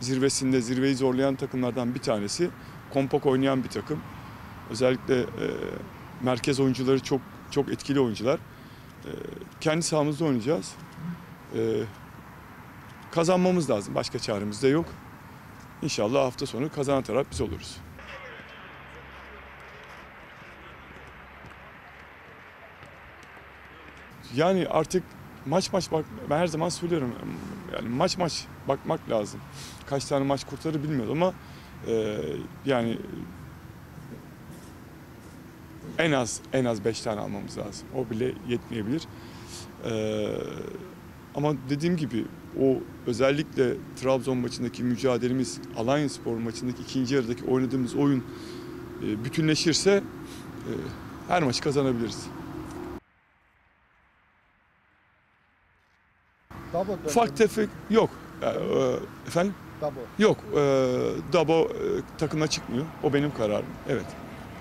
zirvesinde zirveyi zorlayan takımlardan bir tanesi. Kompak oynayan bir takım. Özellikle e, merkez oyuncuları çok çok etkili oyuncular. E, kendi sahamızda oynayacağız. E, kazanmamız lazım. Başka çaremiz de yok. İnşallah hafta sonu kazanan taraf biz oluruz. Yani artık maç maç bak ben her zaman söylüyorum yani maç maç bakmak lazım. Kaç tane maç kurtarır bilmiyorum ama e, yani en az en az 5 tane almamız lazım. O bile yetmeyebilir. E, ama dediğim gibi o özellikle Trabzon maçındaki mücadelemiz, Alanya Spor maçındaki ikinci yarıdaki oynadığımız oyun e, bütünleşirse e, her maçı kazanabiliriz. Ufak tefek yok. E, e, efendim? Double. Yok. E, Dabo e, takımına çıkmıyor. O benim kararım. Evet.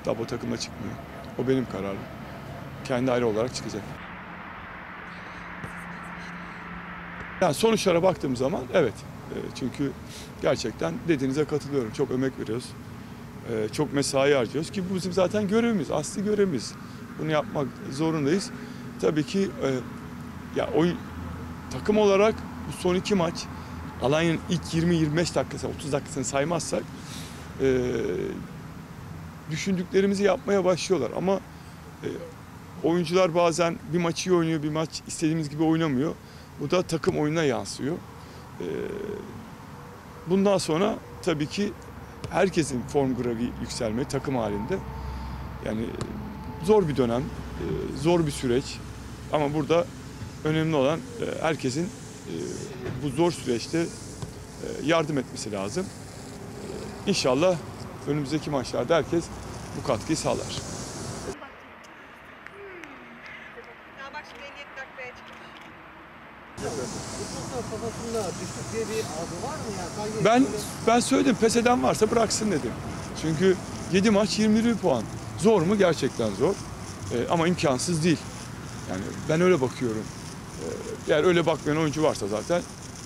Dabo takımına çıkmıyor. O benim kararım. Kendi ayrı olarak çıkacak. Yani sonuçlara baktığım zaman evet. E, çünkü gerçekten dediğinize katılıyorum. Çok emek veriyoruz. E, çok mesai harcıyoruz ki bu bizim zaten görevimiz. Asli görevimiz. Bunu yapmak zorundayız. Tabii ki e, ya oyun takım olarak bu son iki maç Alanya'nın ilk 20-25 dakikası, 30 dakikasını saymazsak e, düşündüklerimizi yapmaya başlıyorlar. Ama e, oyuncular bazen bir maçı iyi oynuyor, bir maç istediğimiz gibi oynamıyor. Bu da takım oyununa yansıyor. E, bundan sonra tabii ki herkesin form grafiği yükselme takım halinde. Yani zor bir dönem, e, zor bir süreç. Ama burada önemli olan e, herkesin e, bu zor süreçte e, yardım etmesi lazım. İnşallah önümüzdeki maçlarda herkes bu katkıyı sağlar. Ya bak şimdi 57 dakikaya çıkmış. Futbolda kafasında düştük diye bir algı var mı ya? Sanki Ben ben söyledim pes eden varsa bıraksın dedim. Çünkü 7 maç 21 puan. Zor mu? Gerçekten zor. E, ama imkansız değil. Yani ben öyle bakıyorum. E, eğer öyle bakmayan oyuncu varsa zaten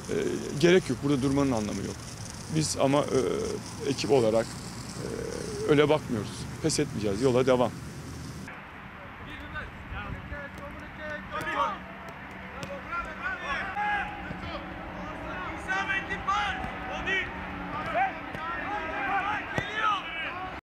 e, gerek yok. Burada durmanın anlamı yok. Biz ama e, ekip olarak e, öyle bakmıyoruz. Pes etmeyeceğiz. Yola devam.